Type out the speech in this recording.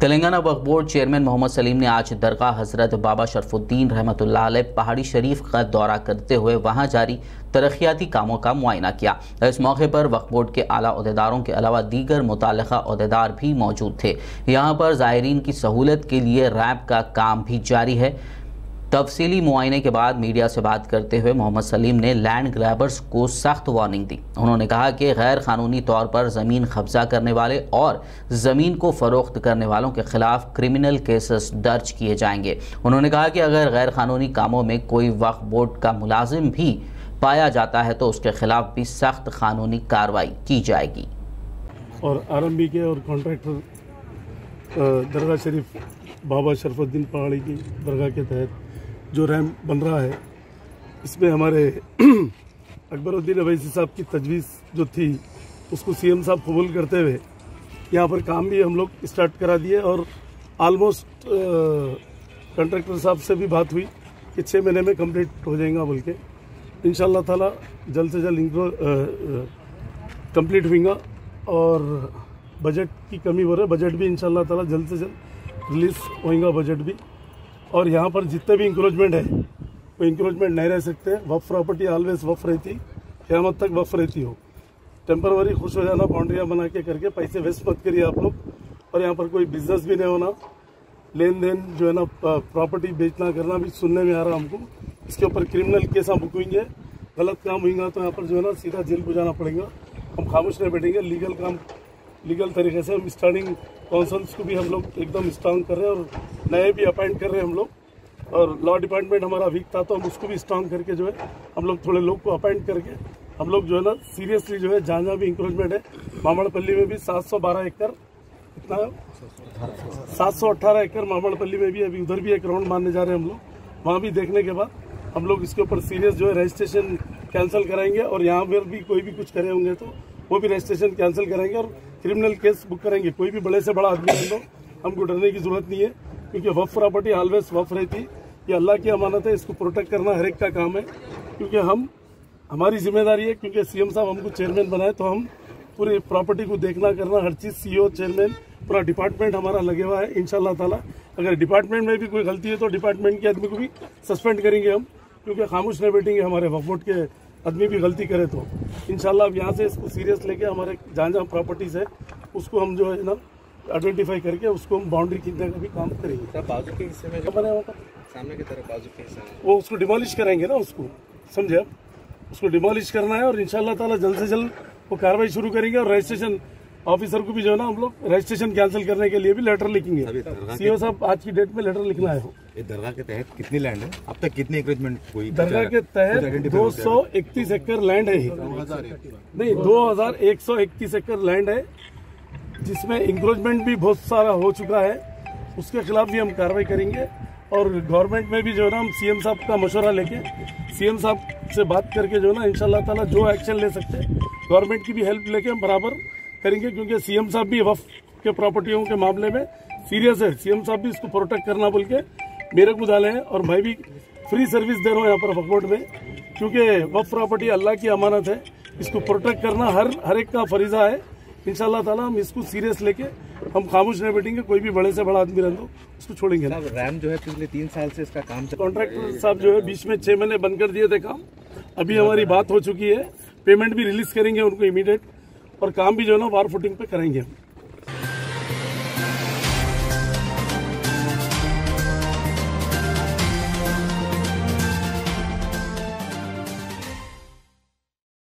Telangana Waqf board chairman Mohammed Salim ने आज दरगाह हज़रत बाबा शरफुद्दीन रहमत पहाड़ी शरीफ का दौरा करते हुए वहाँ जारी तरक्याती कामों का मुआयना किया। इस मौके पर वक्फ बोर्ड के आला अहदेदारों के अलावा दीगर मुतल अहदेदार भी मौजूद थे। यहाँ पर ज़ायरीन की सहूलत के लिए रैप का काम भी जारी है। तफसीली मुआयने के बाद मीडिया से बात करते हुए मोहम्मद सलीम ने लैंड ग्रैबर्स को सख्त वार्निंग दी। उन्होंने कहा कि गैर कानूनी तौर पर ज़मीन कब्जा करने वाले और ज़मीन को फ़रोख्त करने वालों के खिलाफ क्रिमिनल केसेस दर्ज किए जाएँगे। उन्होंने कहा कि अगर गैर कानूनी कामों में कोई वक्फ बोर्ड का मुलाजिम भी पाया जाता है तो उसके खिलाफ भी सख्त कानूनी कार्रवाई की जाएगी। और आर के और कॉन्ट्रैक्टर दरगाह शरीफ बाबा शरफुद्दीन पहाड़ी की दरगाह के तहत जो रैम बन रहा है, इसमें हमारे अकबरुद्दीन अवैसी साहब की तजवीज़ जो थी, उसको सीएम साहब कबूल करते हुए यहाँ पर काम भी हम लोग स्टार्ट करा दिए और आलमोस्ट कंट्रैक्टर साहब से भी बात हुई कि छः महीने में कंप्लीट हो जाएगा बोल के। इन ताला जल्द से जल्द कंप्लीट होगा और बजट की कमी हो रहा है। बजट भी इन ताला जल्द से जल्द रिलीज़ होगा बजट भी। और यहाँ पर जितने भी इंक्रोचमेंट है, वो इंक्रोचमेंट नहीं रह सकते वफ प्रॉपर्टी ऑलवेज वफ रहती। क्यामत तक वफ रहती हो। टेम्परवरी खुश हो जाना बाउंड्रियाँ बना के करके पैसे वेस्ट मत करिए आप लोग। और यहाँ पर कोई बिज़नेस भी नहीं होना। लेन देन जो है ना प्रॉपर्टी बेचना, करना भी सुनने में आ रहा हमको। इसके ऊपर क्रिमिनल केस हम हुएँगे गलत काम होगा तो यहाँ पर जो है ना, सीधा जेल को जाना पड़ेगा। हम खामोश नहीं बैठेंगे। लीगल काम लीगल तरीके से हम स्टार्टिंग काउंसल्स को भी हम लोग एकदम स्ट्रांग कर रहे हैं और नए भी अपॉइंट कर रहे हैं हम लोग। और लॉ डिपार्टमेंट हमारा वीक था तो हम उसको भी स्ट्रांग करके जो है, हम लोग थोड़े लोग को अपॉइंट करके हम लोग जो है ना सीरियसली जो है जहाँ जहाँ भी इंक्रोचमेंट है। मामड़पल्ली में भी 712 एकड़ कितना सात सौ अट्ठारह एकड़ मामड़पल्ली में भी अभी उधर भी एक राउंड मारने जा रहे हैं हम लोग। वहाँ भी देखने के बाद हम लोग इसके ऊपर सीरियस जो है रजिस्ट्रेशन कैंसिल कराएँगे और यहाँ पर भी कोई भी कुछ करे होंगे तो वो भी रजिस्ट्रेशन कैंसिल करेंगे और क्रिमिनल केस बुक करेंगे। कोई भी बड़े से बड़ा आदमी हम लोग हमको डरने की ज़रूरत नहीं है, क्योंकि वफ प्रॉपर्टी ऑलवेज वफ रहती। ये अल्लाह की अमानत है, इसको प्रोटेक्ट करना हर एक का काम है, क्योंकि हम, हमारी ज़िम्मेदारी है, क्योंकि सीएम साहब हमको चेयरमैन बनाए तो हम पूरी प्रॉपर्टी को देखना, करना, हर चीज़ सीईओ चेयरमैन पूरा डिपार्टमेंट हमारा लगे हुआ है इनशाला ताला। अगर डिपार्टमेंट में भी कोई गलती है तो डिपार्टमेंट के आदमी को भी सस्पेंड करेंगे हम, क्योंकि खामोश नहीं बैठेंगे हमारे वफोट के आदमी भी गलती करे तो। इनशाला अब यहाँ से इसको सीरियस लेके हमारे जहाँ जहाँ प्रॉपर्टीज़ है उसको हम जो है ना आइडेंटिफाई करके उसको हम बाउंड्री खींचने का भी काम करेंगे। बाजू के हिस्से में जो बने वहाँ सामने की तरफ़ बाजू के हिस्से में। वो उसको डिमोलिश करेंगे ना उसको समझे आप? उसको डिमोलिश करना है और इनशाला ताला जल्द से जल्द वो कार्रवाई शुरू करेंगे और रजिस्ट्रेशन ऑफिसर को भी जो है ना हम लोग रजिस्ट्रेशन कैंसिल करने के लिए भी लेटर लिखेंगे। सीओ साहब आज की डेट में लेटर लिखना है। ये दरगाह के तहत कितनी लैंड है? अब तक कितनी इंक्रोचमेंट हुई दरगाह के तहत दो सौ इकतीस एकड़ लैंड है नहीं दो हज़ार एक सौ इकतीस एकड़ लैंड है जिसमें इंक्रोचमेंट भी बहुत सारा हो चुका है। उसके खिलाफ भी हम कार्रवाई करेंगे और गवर्नमेंट में भी जो है ना हम सीएम साहब का मशवरा लेके सीएम साहब से बात करके जो है ना इंशाल्लाह ताला जो एक्शन ले सकते हैं गवर्नमेंट की भी हेल्प लेके हम बराबर करेंगे क्योंकि सीएम साहब भी वफ के प्रॉपर्टियों के मामले में सीरियस है। सीएम साहब भी इसको प्रोटेक्ट करना बोल के मेरे को डाले हैं और मैं भी फ्री सर्विस दे रहा हूँ यहाँ पर वकबोर्ड में क्योंकि वफ प्रॉपर्टी अल्लाह की अमानत है। इसको प्रोटेक्ट करना हर हर एक का फरीजा है। इन ताला हम इसको सीरियस लेके हम खामोश नहीं बैठेंगे कोई भी बड़े से बड़ा आदमी रह दो उसको छोड़ेंगे ना। रैम जो है पिछले तीन साल से इसका काम कॉन्ट्रैक्टर साहब जो है बीच में छह महीने बंद कर दिए थे काम। अभी हमारी बात हो चुकी है। पेमेंट भी रिलीज़ करेंगे उनको इमीडिएट और काम भी जो है ना वार फुटिंग पे करेंगे हम।